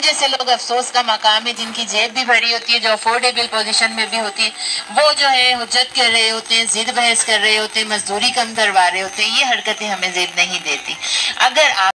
जैसे लोग अफसोस का मकाम है, जिनकी जेब भी भरी होती है, जो अफोर्डेबल पोजीशन में भी होती है, वो जो है हजत कर रहे होते हैं, जिद बहस कर रहे होते हैं, मजदूरी कम करवा रहे होते हैं, ये हरकतें हमें जेब नहीं देती। अगर आप